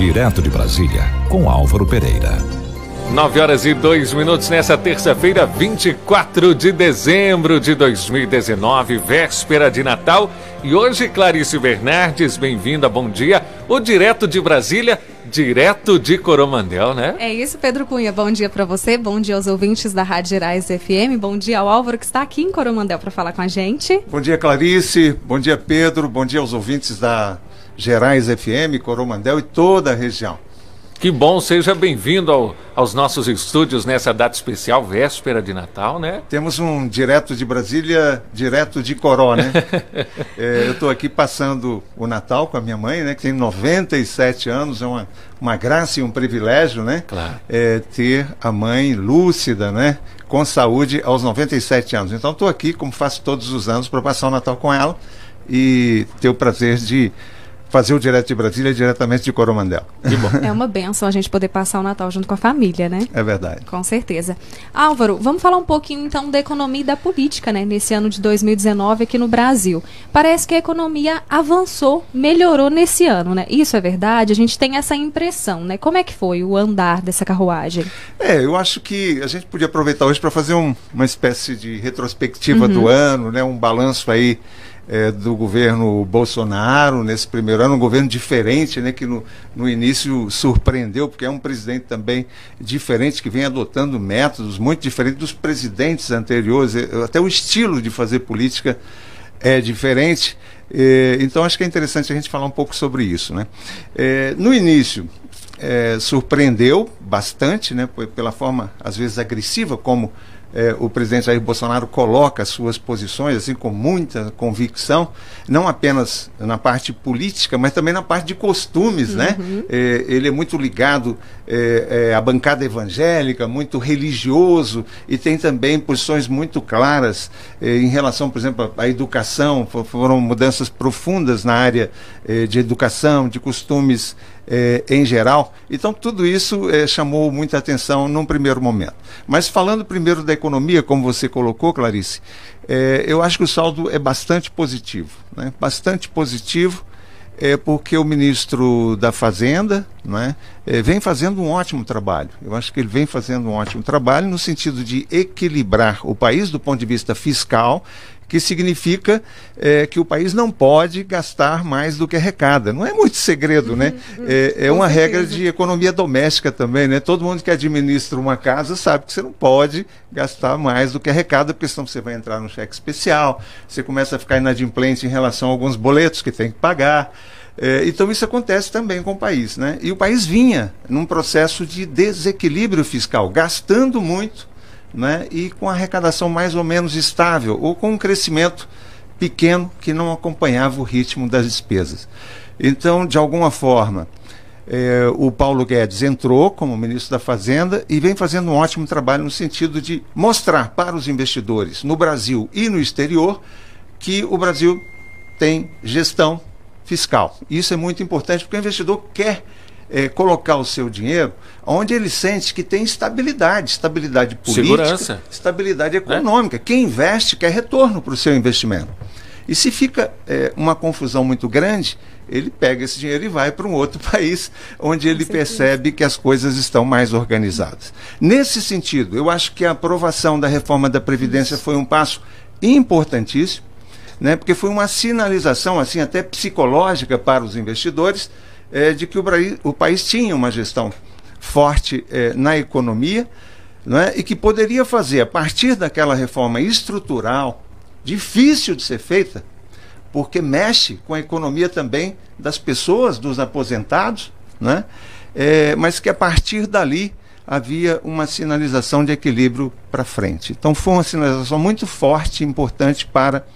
Direto de Brasília, com Álvaro Pereira. 9 horas e 2 minutos nessa terça-feira, 24 de dezembro de 2019, véspera de Natal. E hoje, Clarice Bernardes, bem-vinda, bom dia. O Direto de Brasília, direto de Coromandel, né? É isso, Pedro Cunha. Bom dia para você, bom dia aos ouvintes da Rádio Gerais FM, bom dia ao Álvaro que está aqui em Coromandel para falar com a gente. Bom dia, Clarice, bom dia, Pedro, bom dia aos ouvintes da Gerais FM, Coromandel e toda a região. Que bom, seja bem-vindo ao, aos nossos estúdios nessa data especial, véspera de Natal, né? Temos um direto de Brasília, direto de Coró, né? é, eu estou aqui passando o Natal com a minha mãe, né? Que tem 97 anos, é uma, uma graça e um privilégio, né? Claro. É, ter a mãe lúcida, né? Com saúde aos 97 anos. Então estou aqui, como faço todos os anos, para passar o Natal com ela e ter o prazer de fazer o Direto de Brasília diretamente de Coromandel. É uma benção a gente poder passar o Natal junto com a família, né? É verdade. Com certeza. Álvaro, vamos falar um pouquinho então da economia e da política, né? Nesse ano de 2019 aqui no Brasil. Parece que a economia avançou, melhorou nesse ano, né? Isso é verdade? A gente tem essa impressão, né? Como é que foi o andar dessa carruagem? É, eu acho que a gente podia aproveitar hoje para fazer um, uma espécie de retrospectiva uhum. do ano, né? Um balanço aí é, do governo Bolsonaro nesse primeiro ano, um governo diferente, né, que no, no início surpreendeu, porque é um presidente também diferente, que vem adotando métodos muito diferentes dos presidentes anteriores, é, até o estilo de fazer política é diferente. É, então acho que é interessante a gente falar um pouco sobre isso. Né? É, no início, é, surpreendeu bastante, né, pela forma às vezes agressiva como é, o presidente Jair Bolsonaro coloca suas posições assim com muita convicção, não apenas na parte política, mas também na parte de costumes, né? uhum. né? É, ele é muito ligado é, é, à bancada evangélica, muito religioso e tem também posições muito claras é, em relação, por exemplo, à educação. Foram mudanças profundas na área é, de educação, de costumes eh, em geral. Então, tudo isso eh, chamou muita atenção num primeiro momento. Mas falando primeiro da economia, como você colocou, Clarice, eh, eu acho que o saldo é bastante positivo. Né? Bastante positivo é porque o ministro da Fazenda né, é, vem fazendo um ótimo trabalho. Eu acho que ele vem fazendo um ótimo trabalho no sentido de equilibrar o país do ponto de vista fiscal que significa é, que o país não pode gastar mais do que arrecada. Não é muito segredo, né? Uhum, uhum. é, é uma regra de economia doméstica também, né? Todo mundo que administra uma casa sabe que você não pode gastar mais do que arrecada, porque senão você vai entrar no cheque especial, você começa a ficar inadimplente em relação a alguns boletos que tem que pagar. É, então isso acontece também com o país. Né? E o país vinha num processo de desequilíbrio fiscal, gastando muito né, e com arrecadação mais ou menos estável, ou com um crescimento pequeno que não acompanhava o ritmo das despesas. Então, de alguma forma, eh, o Paulo Guedes entrou como ministro da Fazenda e vem fazendo um ótimo trabalho no sentido de mostrar para os investidores no Brasil e no exterior que o Brasil tem gestão fiscal. Isso é muito importante porque o investidor quer é, colocar o seu dinheiro onde ele sente que tem estabilidade, estabilidade política, Segurança. estabilidade econômica. É? Quem investe quer retorno para o seu investimento. E se fica é, uma confusão muito grande, ele pega esse dinheiro e vai para um outro país onde ele percebe que as coisas estão mais organizadas. Nesse sentido, eu acho que a aprovação da reforma da Previdência foi um passo importantíssimo, né, porque foi uma sinalização assim até psicológica para os investidores é, de que o, o, país tinha uma gestão forte é, na economia é? e que poderia fazer, a partir daquela reforma estrutural, difícil de ser feita, porque mexe com a economia também das pessoas, dos aposentados, né? É, mas que a partir dali havia uma sinalização de equilíbrio para frente. Então foi uma sinalização muito forte e importante para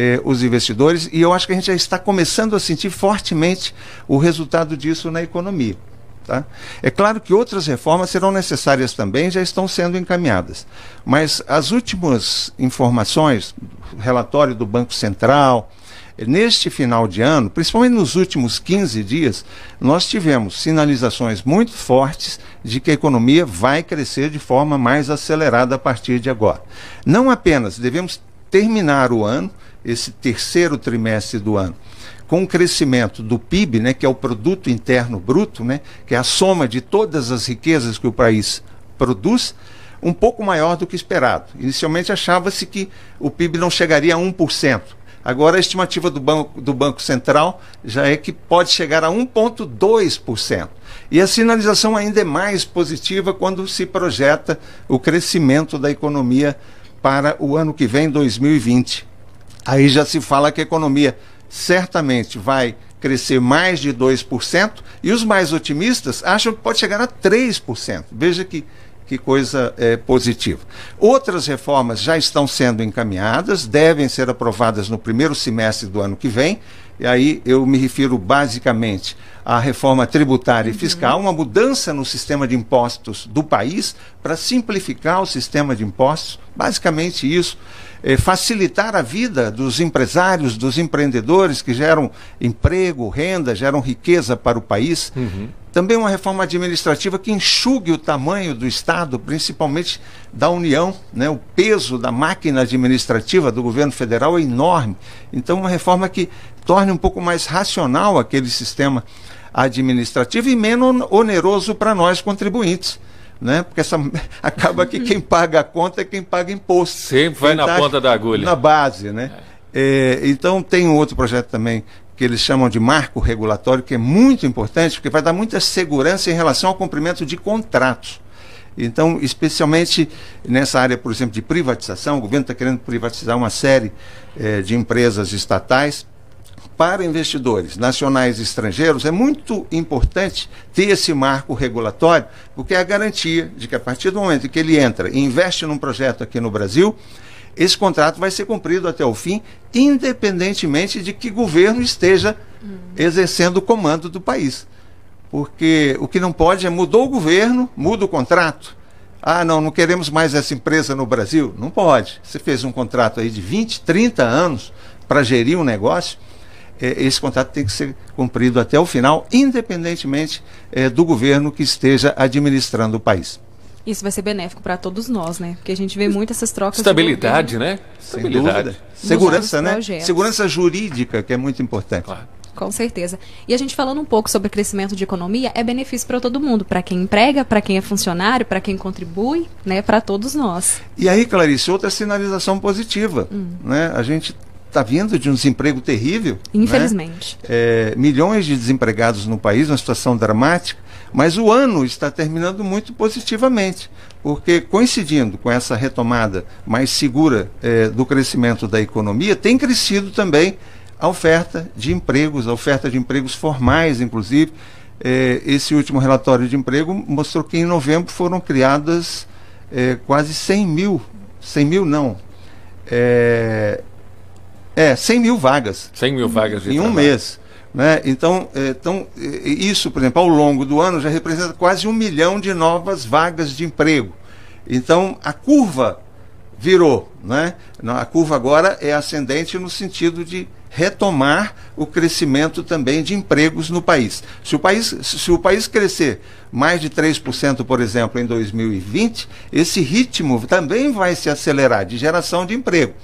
eh, os investidores e eu acho que a gente já está começando a sentir fortemente o resultado disso na economia. Tá? É claro que outras reformas serão necessárias também, já estão sendo encaminhadas. Mas as últimas informações, relatório do Banco Central, neste final de ano, principalmente nos últimos 15 dias, nós tivemos sinalizações muito fortes de que a economia vai crescer de forma mais acelerada a partir de agora. Não apenas devemos terminar o ano esse terceiro trimestre do ano com o crescimento do PIB, né, que é o produto interno bruto, né, que é a soma de todas as riquezas que o país produz, um pouco maior do que esperado. Inicialmente achava-se que o PIB não chegaria a 1%. Agora a estimativa do Banco, do banco Central já é que pode chegar a 1,2%. E a sinalização ainda é mais positiva quando se projeta o crescimento da economia para o ano que vem, 2020. Aí já se fala que a economia certamente vai crescer mais de 2%, e os mais otimistas acham que pode chegar a 3%. Veja que, que coisa é, positiva. Outras reformas já estão sendo encaminhadas, devem ser aprovadas no primeiro semestre do ano que vem, e aí eu me refiro basicamente à reforma tributária e uhum. fiscal, uma mudança no sistema de impostos do país para simplificar o sistema de impostos, basicamente isso eh, facilitar a vida dos empresários, dos empreendedores que geram emprego, renda, geram riqueza para o país. Uhum. Também uma reforma administrativa que enxugue o tamanho do Estado, principalmente da União. Né? O peso da máquina administrativa do governo federal é enorme. Então, uma reforma que torne um pouco mais racional aquele sistema administrativo e menos oneroso para nós contribuintes né? Porque essa, acaba que quem paga a conta é quem paga imposto. Sempre vai na tá ponta da agulha. Na base, né? É. É, então tem um outro projeto também que eles chamam de marco regulatório, que é muito importante, porque vai dar muita segurança em relação ao cumprimento de contratos. Então, especialmente nessa área, por exemplo, de privatização, o governo está querendo privatizar uma série é, de empresas estatais para investidores nacionais e estrangeiros, é muito importante ter esse marco regulatório, porque é a garantia de que a partir do momento que ele entra e investe num projeto aqui no Brasil, esse contrato vai ser cumprido até o fim, independentemente de que governo esteja exercendo o comando do país. Porque o que não pode é mudou o governo, muda o contrato. Ah, não, não queremos mais essa empresa no Brasil. Não pode. Você fez um contrato aí de 20, 30 anos para gerir um negócio esse contrato tem que ser cumprido até o final, independentemente é, do governo que esteja administrando o país. Isso vai ser benéfico para todos nós, né? Porque a gente vê muito essas trocas. Estabilidade, né? Sem Estabilidade. dúvida. Segurança, né? Projetos. Segurança jurídica, que é muito importante. Claro. Com certeza. E a gente falando um pouco sobre crescimento de economia, é benefício para todo mundo, para quem emprega, para quem é funcionário, para quem contribui, né, para todos nós. E aí, Clarice, outra sinalização positiva, hum. né? A gente está vindo de um desemprego terrível. Né? Infelizmente. Né? É, milhões de desempregados no país, uma situação dramática, mas o ano está terminando muito positivamente, porque coincidindo com essa retomada mais segura é, do crescimento da economia, tem crescido também a oferta de empregos, a oferta de empregos formais, inclusive. É, esse último relatório de emprego mostrou que em novembro foram criadas é, quase 100 mil, 100 mil não, é, é, 100 mil vagas. 100 mil vagas de Em trabalho. um mês. Né? Então, é, então, isso, por exemplo, ao longo do ano já representa quase um milhão de novas vagas de emprego. Então, a curva virou. Né? A curva agora é ascendente no sentido de retomar o crescimento também de empregos no país. Se o país, se o país crescer mais de 3%, por exemplo, em 2020, esse ritmo também vai se acelerar de geração de emprego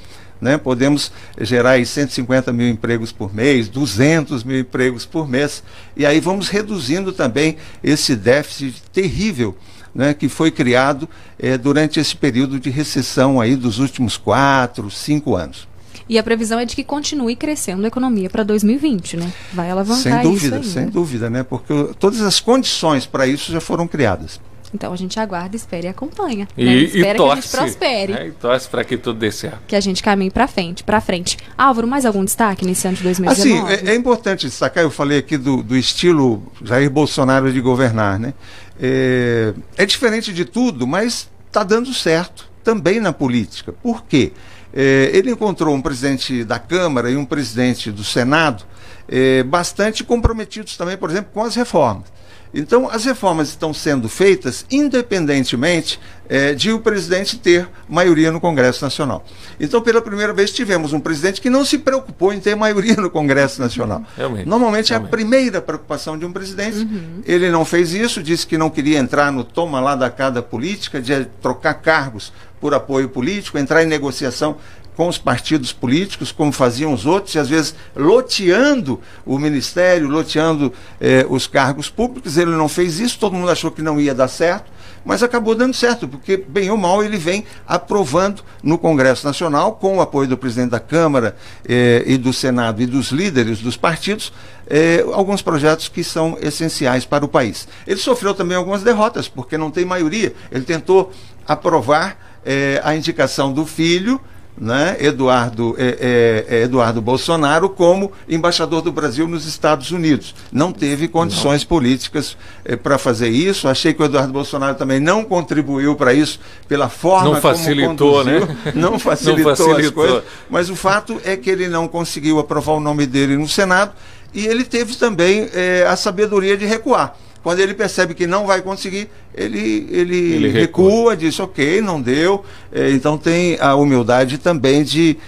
né, podemos gerar aí 150 mil empregos por mês, 200 mil empregos por mês, e aí vamos reduzindo também esse déficit terrível né, que foi criado é, durante esse período de recessão aí dos últimos quatro, cinco anos. E a previsão é de que continue crescendo a economia para 2020, né? Vai alavancar sem dúvida, isso Sem dúvida, né? Porque todas as condições para isso já foram criadas. Então a gente aguarda, espera e acompanha. E, né? espera e torce, que a gente prospere. Né? E torce para que tudo dê certo. Que a gente caminhe para frente, para frente. Álvaro, mais algum destaque nesse ano de 2019? Assim, é, é importante destacar, eu falei aqui do, do estilo Jair Bolsonaro de governar, né? É, é diferente de tudo, mas está dando certo também na política. Por quê? É, ele encontrou um presidente da Câmara e um presidente do Senado é, bastante comprometidos também, por exemplo, com as reformas. Então, as reformas estão sendo feitas independentemente é, de o presidente ter maioria no Congresso Nacional. Então, pela primeira vez, tivemos um presidente que não se preocupou em ter maioria no Congresso Nacional. Realmente, Normalmente realmente. é a primeira preocupação de um presidente. Uhum. Ele não fez isso, disse que não queria entrar no toma lá da cada política, de trocar cargos por apoio político, entrar em negociação com os partidos políticos, como faziam os outros, e às vezes loteando o ministério, loteando eh, os cargos públicos. Ele não fez isso, todo mundo achou que não ia dar certo, mas acabou dando certo, porque, bem ou mal, ele vem aprovando no Congresso Nacional, com o apoio do presidente da Câmara eh, e do Senado e dos líderes dos partidos, eh, alguns projetos que são essenciais para o país. Ele sofreu também algumas derrotas, porque não tem maioria. Ele tentou aprovar eh, a indicação do filho né, Eduardo, é, é, é, Eduardo Bolsonaro como embaixador do Brasil nos Estados Unidos. Não teve condições não. políticas é, para fazer isso. Achei que o Eduardo Bolsonaro também não contribuiu para isso pela forma não facilitou, como conduziu, né? Não facilitou, não facilitou as coisas. Mas o fato é que ele não conseguiu aprovar o nome dele no Senado e ele teve também é, a sabedoria de recuar. Quando ele percebe que não vai conseguir, ele, ele, ele recua, recua, diz ok, não deu. É, então tem a humildade também de,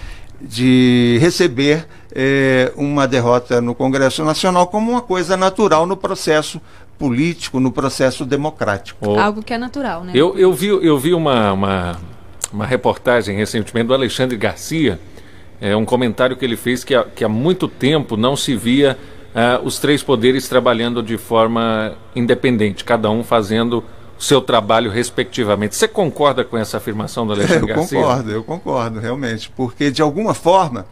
de receber é, uma derrota no Congresso Nacional como uma coisa natural no processo político, no processo democrático. Oh. Algo que é natural, né? Eu, eu vi, eu vi uma, uma, uma reportagem recentemente do Alexandre Garcia, é, um comentário que ele fez que há, que há muito tempo não se via uh, os três poderes trabalhando de forma independente, cada um fazendo o seu trabalho respectivamente. Você concorda com essa afirmação do Alexandre eu Garcia? Eu concordo, eu concordo, realmente, porque de alguma forma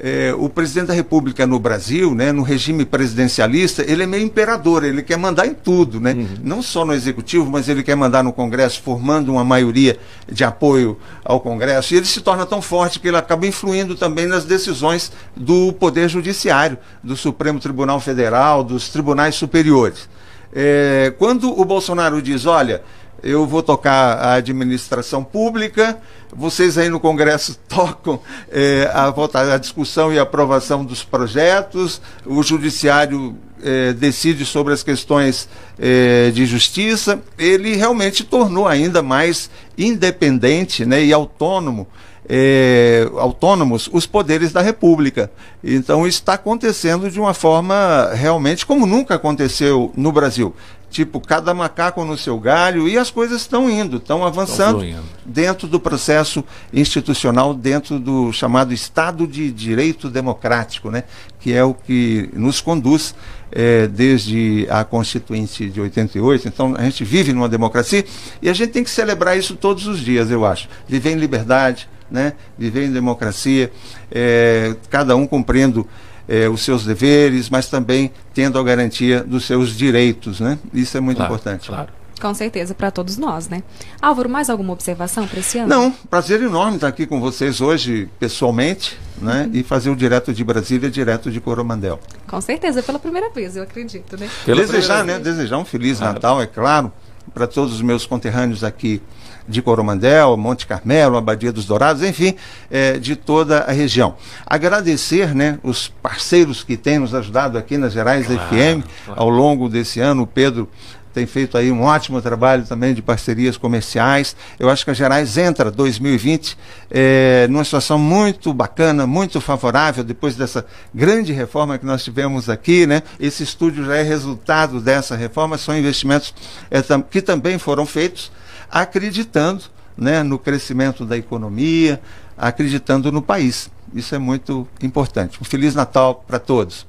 é, o presidente da República no Brasil, né, no regime presidencialista, ele é meio imperador, ele quer mandar em tudo, né? Uhum. não só no executivo, mas ele quer mandar no Congresso, formando uma maioria de apoio ao Congresso. E ele se torna tão forte que ele acaba influindo também nas decisões do Poder Judiciário, do Supremo Tribunal Federal, dos tribunais superiores. É, quando o Bolsonaro diz: olha eu vou tocar a administração pública, vocês aí no Congresso tocam é, a, a discussão e aprovação dos projetos, o Judiciário é, decide sobre as questões é, de justiça, ele realmente tornou ainda mais independente né, e autônomo é, autônomos os poderes da República. Então está acontecendo de uma forma realmente como nunca aconteceu no Brasil. Tipo, cada macaco no seu galho, e as coisas estão indo, estão avançando dentro do processo institucional, dentro do chamado Estado de Direito Democrático, né? que é o que nos conduz é, desde a Constituinte de 88. Então, a gente vive numa democracia e a gente tem que celebrar isso todos os dias, eu acho. Viver em liberdade, né? viver em democracia, é, cada um cumprindo é, os seus deveres, mas também tendo a garantia dos seus direitos. Né? Isso é muito claro, importante. Claro. Com certeza, para todos nós, né? Álvaro, mais alguma observação para esse ano? Não, prazer enorme estar aqui com vocês hoje, pessoalmente, né? Uhum. E fazer o direto de Brasília, direto de Coromandel. Com certeza, pela primeira vez, eu acredito, né? Pela Desejar, né? Desejar um Feliz claro. Natal, é claro, para todos os meus conterrâneos aqui de Coromandel, Monte Carmelo, Abadia dos Dourados, enfim, é, de toda a região. Agradecer né, os parceiros que têm nos ajudado aqui nas Gerais claro, FM claro. ao longo desse ano, o Pedro tem feito aí um ótimo trabalho também de parcerias comerciais. Eu acho que a Gerais entra 2020 é, numa situação muito bacana, muito favorável, depois dessa grande reforma que nós tivemos aqui, né? Esse estúdio já é resultado dessa reforma, são investimentos é, que também foram feitos acreditando né, no crescimento da economia, acreditando no país. Isso é muito importante. Um Feliz Natal para todos.